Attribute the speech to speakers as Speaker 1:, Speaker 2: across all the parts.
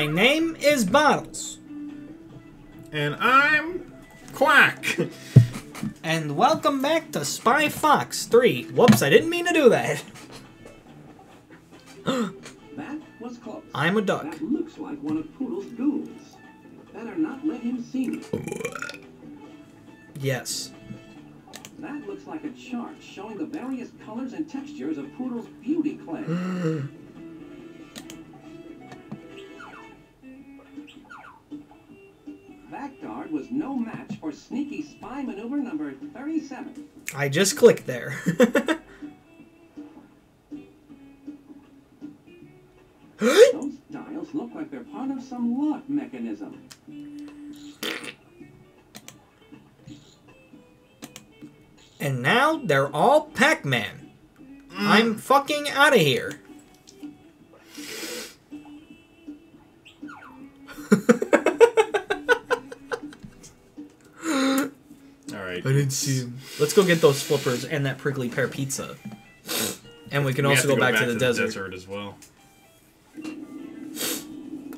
Speaker 1: My name is Bottles.
Speaker 2: And I'm Quack.
Speaker 1: And welcome back to Spy Fox 3. Whoops, I didn't mean to do that.
Speaker 3: That was close.
Speaker 1: I'm a duck.
Speaker 3: That looks like one of Poodle's goons. Better not let him see me.
Speaker 1: Yes.
Speaker 3: That looks like a chart showing the various colors and textures of Poodle's beauty clay. no match for sneaky spy maneuver number 37.
Speaker 1: I just clicked there.
Speaker 3: Those dials look like they're part of some lock mechanism.
Speaker 1: and now they're all Pac-Man. I'm fucking out of here.
Speaker 2: All right.
Speaker 1: him. Let's go get those flippers and that prickly pear pizza. And we can
Speaker 2: We
Speaker 1: also
Speaker 2: have
Speaker 1: go, back, to the desert.
Speaker 2: Desert as well.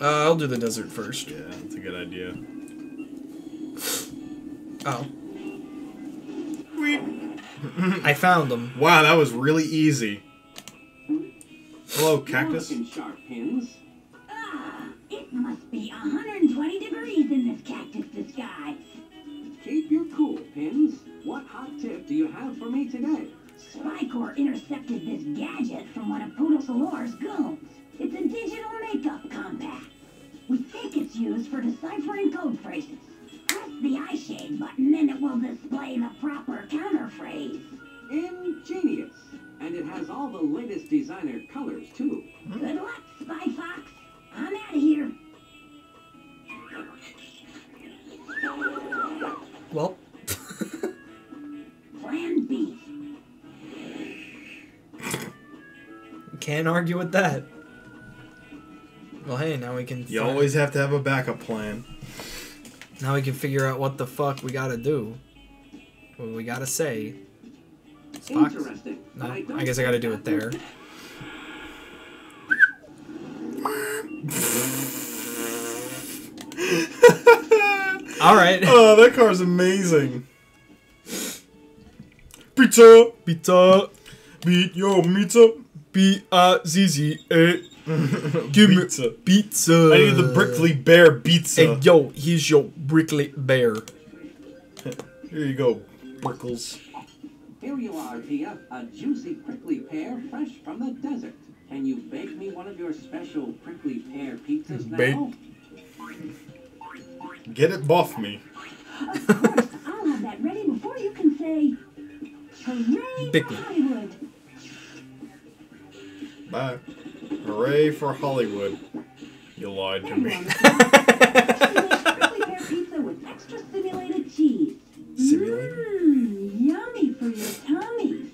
Speaker 1: Uh, I'll do the desert first.
Speaker 2: Yeah, that's a good idea.
Speaker 1: Oh. I found them.
Speaker 2: Wow, that was really easy. Hello, cactus.
Speaker 3: looking sharp, Pins.
Speaker 4: Ah, it must be 120 degrees in this cactus disguise.
Speaker 3: Keep your cool, Pins. What hot tip do you have for me today?
Speaker 4: SPY Corps intercepted this gadget from one of Poodles Galore's goons. It's a digital makeup compact. We think it's used for deciphering code phrases. Press the eye shade button and it will display the proper counter phrase.
Speaker 3: Ingenious. And it has all the latest designer colors, too.
Speaker 4: Good luck, Spy Fox. I'm out of here.
Speaker 1: Well,
Speaker 4: Plan B.
Speaker 1: can't argue with that. Well, hey, now we can.
Speaker 2: You
Speaker 1: fi-
Speaker 2: always have to have a backup plan.
Speaker 1: Now we can figure out what the fuck we gotta do. What we gotta say. Fox?
Speaker 3: Interesting.
Speaker 1: No,
Speaker 3: but
Speaker 1: I guess I gotta do it there. All right.
Speaker 2: Oh, that car's amazing. Pizza, pizza, beat your pizza, B I Z Z A. Give me pizza.
Speaker 1: Pizza.
Speaker 2: I need the Brickley Bear pizza.
Speaker 1: Hey, yo, here's your Brickley Bear.
Speaker 2: Here you go, Brickles.
Speaker 3: Here you are, Pia. A juicy prickly pear fresh from the desert. Can you bake me one of your special prickly pear pizzas now?
Speaker 2: Bake. Get it buff me.
Speaker 4: Of I'll have that ready before you can say, Hooray
Speaker 1: Big
Speaker 4: for. Hollywood.
Speaker 2: Bye. Hooray for Hollywood. You lied to
Speaker 4: There you
Speaker 2: me.
Speaker 4: are, Mr. Pizza with extra simulated cheese.
Speaker 2: Simulated?
Speaker 4: Mmm, yummy for your tummy.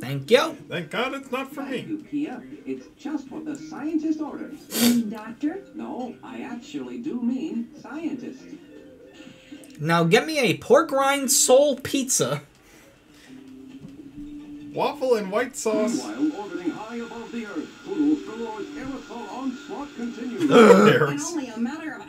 Speaker 1: Thank you.
Speaker 2: Thank God it's not for
Speaker 3: Thank
Speaker 2: me.
Speaker 3: You, Pia. It's just what the scientist orders.
Speaker 4: Doctor?
Speaker 3: No, I actually do mean scientist.
Speaker 1: Now get me a pork rind sole pizza.
Speaker 2: Waffle and white sauce.
Speaker 3: Meanwhile, orbiting high above the earth, Poodle Trelawney's aerosol onslaught continues.
Speaker 2: There.
Speaker 5: In only a matter of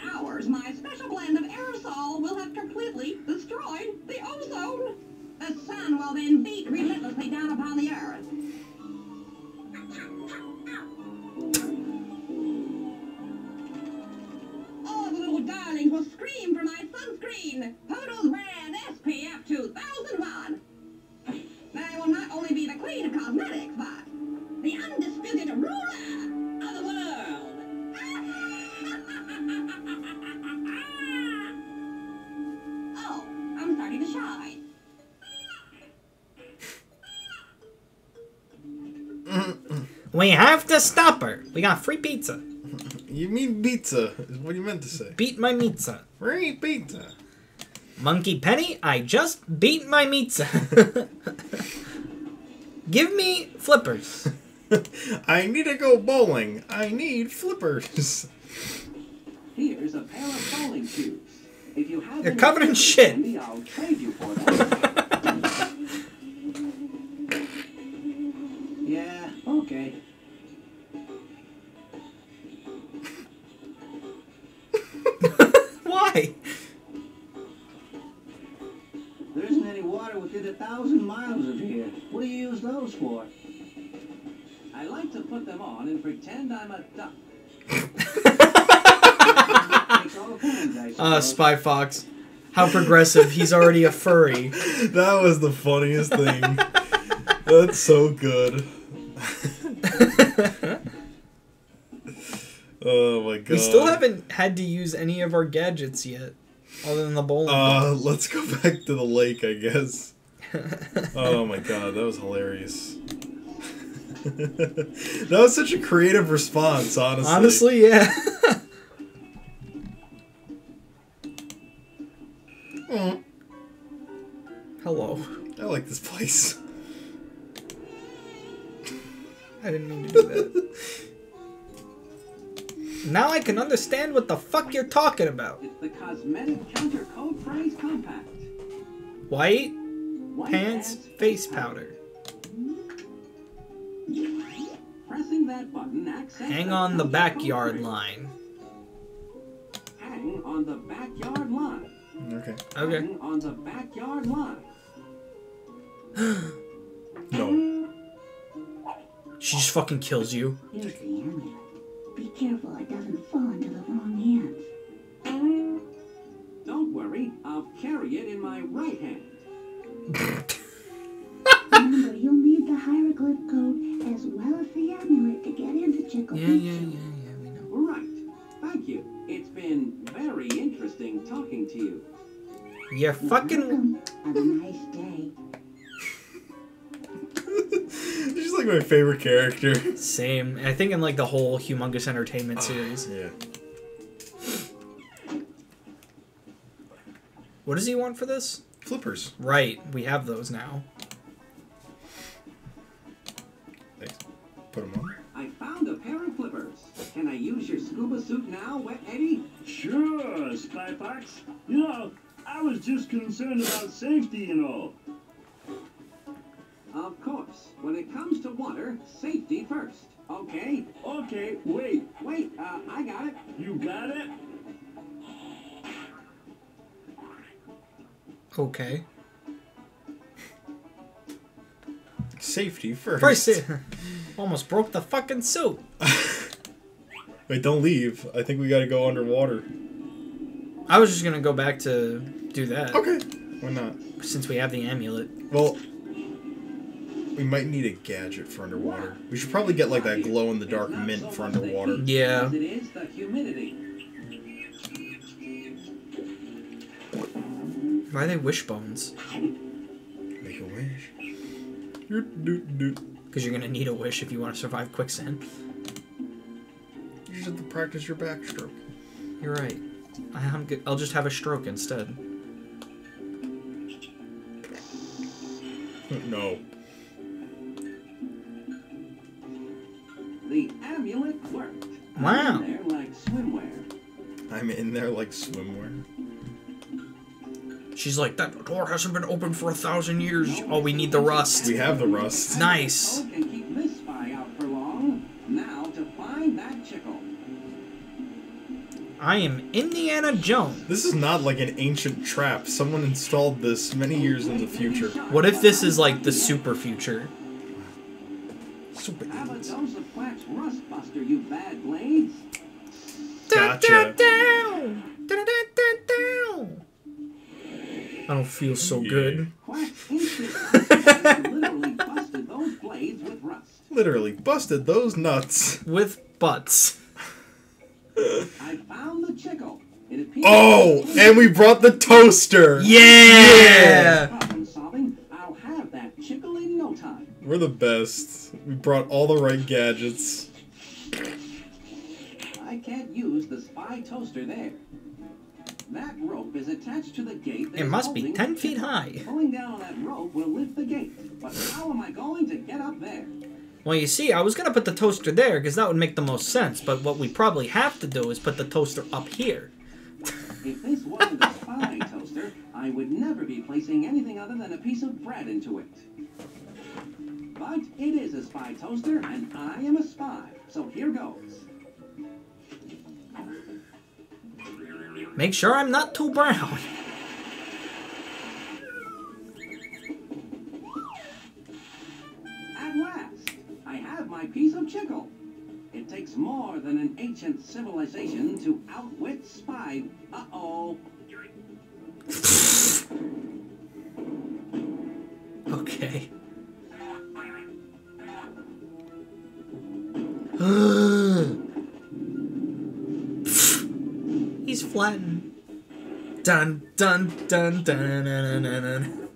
Speaker 1: We have to stop her. We got free pizza.
Speaker 2: You mean pizza, is what you meant to say.
Speaker 1: Beat my pizza.
Speaker 2: Free pizza.
Speaker 1: Monkey Penny, I just beat my pizza. Give me flippers.
Speaker 2: I need to go bowling. I need flippers.
Speaker 3: Here's a pair of bowling shoes. If you have
Speaker 1: You're covered in shit.
Speaker 3: handy, I'll trade you for them. yeah, okay. Water thousand miles of here. What do you use those for? I like to put them on and pretend I'm a duck. Takes all kinds, I
Speaker 1: Uh. Spy Fox. How progressive. He's already a furry.
Speaker 2: That was the funniest thing. That's so good. oh my god.
Speaker 1: we still haven't had to use any of our gadgets yet. Other than the bowling
Speaker 2: Uh,
Speaker 1: ball.
Speaker 2: let's go back to the lake, I guess. Oh my god, that was hilarious. that was such a creative response, honestly.
Speaker 1: Honestly, yeah.
Speaker 2: Mm,
Speaker 1: Hello.
Speaker 2: I like this place.
Speaker 1: I didn't mean to do that. now I can understand what the fuck you're talking about.
Speaker 3: It's the cosmetic counter code phrase compact.
Speaker 1: White
Speaker 3: White
Speaker 1: pants,
Speaker 3: pants,
Speaker 1: face powder.
Speaker 3: Pressing that button accents
Speaker 1: Hang on the backyard line.
Speaker 3: Hang on the backyard line.
Speaker 2: Okay.
Speaker 1: Okay.
Speaker 3: Hang on the backyard line.
Speaker 2: No.
Speaker 1: She just fucking kills you.
Speaker 4: Here's the amulet. Be careful it doesn't fall into the wrong hands.
Speaker 3: Don't worry, I'll carry it in my right hand.
Speaker 4: Remember, you'll need the hieroglyph code as well as the amulet to get into Chickle
Speaker 1: Yeah, yeah, yeah, yeah, we know.
Speaker 3: Right. Thank you. It's been very interesting talking to you.
Speaker 1: You're fucking.
Speaker 4: Welcome. Have a nice day.
Speaker 2: She's like my favorite character.
Speaker 1: Same. I think in like the whole Humongous Entertainment ah, series.
Speaker 2: Yeah.
Speaker 1: What does he want for this?
Speaker 2: Flippers.
Speaker 1: Right, we have those now.
Speaker 2: Thanks. Put them on.
Speaker 3: I found a pair of flippers. Can I use your scuba suit now, Wet Eddie?
Speaker 6: Sure, Spy Fox. You know, I was just concerned about safety and all.
Speaker 3: Of course. When it comes to water, safety first. Okay.
Speaker 6: Okay, wait.
Speaker 3: Wait, uh, I got it.
Speaker 6: You got it?
Speaker 1: Okay.
Speaker 2: Safety first.
Speaker 1: First, almost broke the fucking suit.
Speaker 2: Wait, don't leave. I think we gotta go underwater.
Speaker 1: I was just gonna go back to do that
Speaker 2: Okay. Why not?
Speaker 1: since we have the amulet.
Speaker 2: Well, we might need a gadget for underwater. We should probably get like that glow in the dark mint for
Speaker 3: much the
Speaker 2: underwater.
Speaker 3: heat
Speaker 1: Yeah. Why are they wishbones?
Speaker 2: Make a wish. Doot, doot, doot.
Speaker 1: Because you're gonna need a wish if you want to survive quicksand.
Speaker 2: You just have to practice your backstroke.
Speaker 1: You're right. I, I'm good. I'll just have a stroke instead.
Speaker 2: no.
Speaker 3: The amulet worked. I'm
Speaker 1: Wow.
Speaker 3: in there like swimwear.
Speaker 2: I'm in there like swimwear.
Speaker 1: She's like, that door hasn't been open for a thousand years. Oh, we need the rust.
Speaker 2: We have the rust.
Speaker 1: Nice.
Speaker 3: Code can keep this spy out for long. Now to find that chickle.
Speaker 1: I am Indiana Jones.
Speaker 2: This is not like an ancient trap. Someone installed this many years in the future.
Speaker 1: What if this is like the super future?
Speaker 2: Super
Speaker 3: Have a dose of Quack's Rust you bad blades.
Speaker 2: Gotcha.
Speaker 1: I don't feel so good.
Speaker 3: Quack literally busted those blades with rust.
Speaker 2: Literally busted those nuts.
Speaker 1: With butts.
Speaker 3: I found the chickle.
Speaker 2: Oh, and we brought the toaster.
Speaker 1: Yeah!
Speaker 3: problem solving. I'll have that chickle in no time.
Speaker 2: We're the best. We brought all the right gadgets.
Speaker 3: I can't use the spy toaster there. That rope is attached to the gate.
Speaker 1: It must be 10 feet high.
Speaker 3: Pulling down on that rope will lift the gate. But how am I going to get up there?
Speaker 1: Well, you see, I was gonna put the toaster there because that would make the most sense. But what we probably have to do is put the toaster up here.
Speaker 3: If this wasn't a spy toaster, I would never be placing anything other than a piece of bread into it. But it is a spy toaster, and I am a spy. So here goes.
Speaker 1: Make sure I'm not too brown.
Speaker 3: At last, I have my piece of chicle. It takes more than an ancient civilization to outwit Spy. Uh-oh.
Speaker 1: He's flattened. Dun dun dun dun dun dun dun. dun.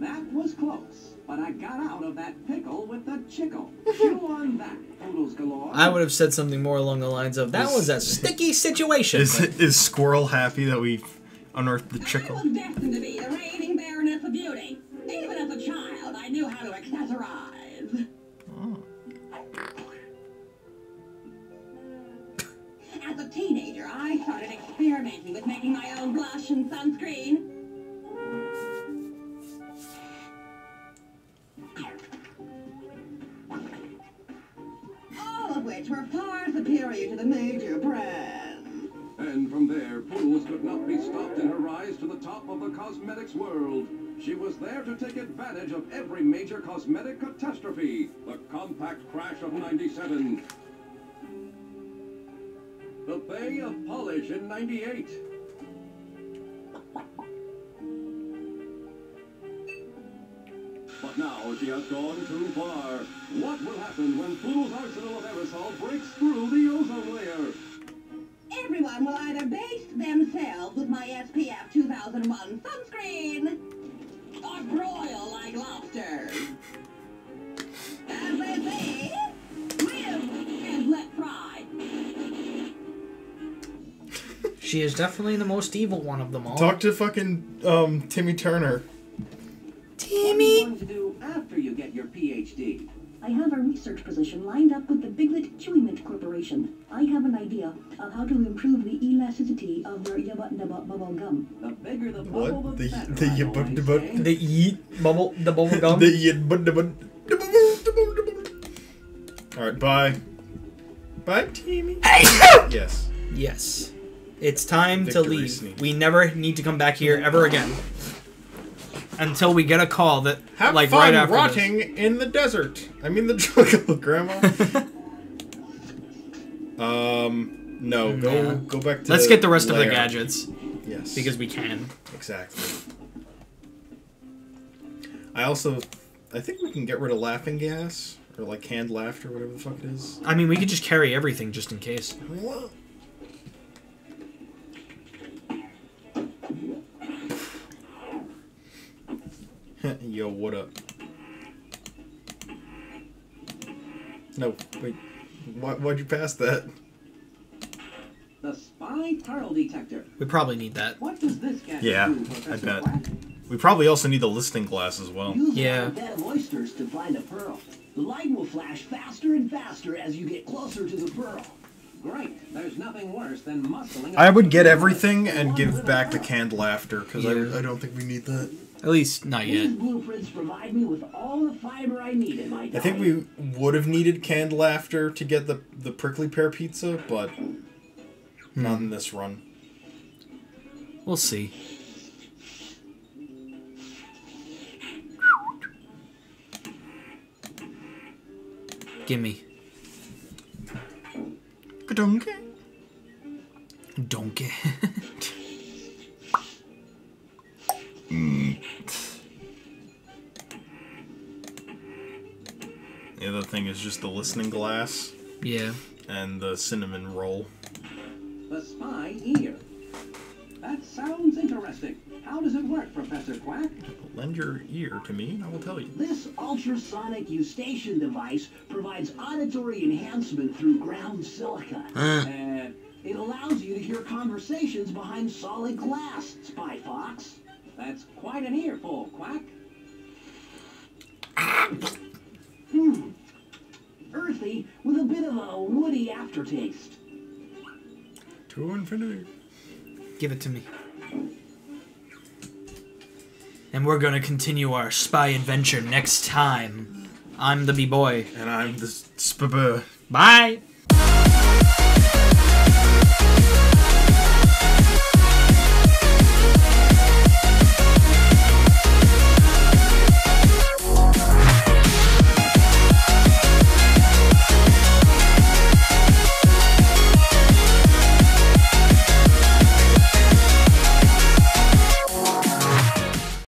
Speaker 3: That was close, but I got out of that pickle with the chicle. Chew on that, poodles galore.
Speaker 1: I would have said something more along the lines of that was a sticky situation.
Speaker 2: Is is Squirrel happy that we unearthed the
Speaker 5: I
Speaker 2: chickle?
Speaker 5: was destined to be the reigning baroness of beauty. Even as a child, I knew how to accessorize. As a teenager, I started experimenting with making my own blush and sunscreen. All of which were far superior to the major brands.
Speaker 3: And from there, Poodles could not be stopped in her rise to the top of the cosmetics world. She was there to take advantage of every major cosmetic catastrophe. The compact crash of 97. Bay of Polish in 98. But now she has gone too far. What will happen when Poodle's arsenal of aerosol breaks through the ozone layer?
Speaker 5: Everyone will either baste themselves with my SPF 2001 sunscreen or broil like lobsters.
Speaker 1: She is definitely the most evil one of them all.
Speaker 2: Talk to fucking um, Timmy Turner. Timmy.
Speaker 3: What are you going to do after you get your PhD?
Speaker 7: I have a research position lined up with the Biglet Chewiment Corporation. I have an idea of how to improve the elasticity of your yabba dabba bubble gum.
Speaker 3: The bigger the
Speaker 2: What?
Speaker 3: bubble, the,
Speaker 2: The-
Speaker 3: better.
Speaker 2: the
Speaker 3: I
Speaker 2: yabba
Speaker 3: always
Speaker 2: dabba-
Speaker 3: say.
Speaker 1: The eat bubble, the bubble gum.
Speaker 2: The yid- bud- bud- All right, bye. Bye, Timmy. yes.
Speaker 1: yes, it's time to leave.
Speaker 2: sneak.
Speaker 1: We never need to come back here ever again until we get a call that
Speaker 2: Have
Speaker 1: like
Speaker 2: fun
Speaker 1: right after
Speaker 2: rotting in the desert. I mean the jungle, Grandma. um, no, go
Speaker 1: Yeah.
Speaker 2: go back to.
Speaker 1: Let's get the rest of the gadgets
Speaker 2: Yes,
Speaker 1: because we can.
Speaker 2: exactly. I also, I think we can get rid of laughing gas or like canned laughter, whatever the fuck it is.
Speaker 1: I mean, we could just carry everything just in case.
Speaker 2: Yo, what up? No, wait. Why, why'd you pass that?
Speaker 3: The spy pearl detector.
Speaker 1: We probably need that.
Speaker 3: What does this gadget
Speaker 2: Yeah,
Speaker 3: do,
Speaker 2: I bet.
Speaker 3: Quack?
Speaker 2: We probably also need the listening glass as well.
Speaker 8: Use
Speaker 1: Yeah.
Speaker 8: a bed of oysters to find a pearl. The light will flash faster and faster as you get closer to the pearl.
Speaker 3: Great. There's nothing worse than muscling.
Speaker 2: I would get everything and give back the canned laughter because
Speaker 1: Yeah.
Speaker 2: I, I don't think we need that.
Speaker 1: At least not
Speaker 8: These
Speaker 1: yet.
Speaker 8: blueprints provide me with all the fiber I need in my diet.
Speaker 2: I think we would have needed canned laughter to get the the prickly pear pizza, but not in this run.
Speaker 1: We'll see. Gimme.
Speaker 2: Ka-dunka.
Speaker 1: Donkey.
Speaker 2: just the listening glass
Speaker 1: yeah.
Speaker 2: and the cinnamon roll.
Speaker 3: The spy ear. That sounds interesting. How does it work, Professor Quack?
Speaker 2: Lend your ear to me and I will tell you.
Speaker 8: This ultrasonic eustachian device provides auditory enhancement through ground silica. Uh, it allows you to hear conversations behind solid glass, Spy Fox.
Speaker 3: That's quite an earful, Quack.
Speaker 8: With a bit of a woody aftertaste.
Speaker 2: To infinity.
Speaker 1: Give it to me. And we're gonna continue our spy adventure next time. I'm the B-Boy.
Speaker 2: And I'm the spur.
Speaker 1: Bye!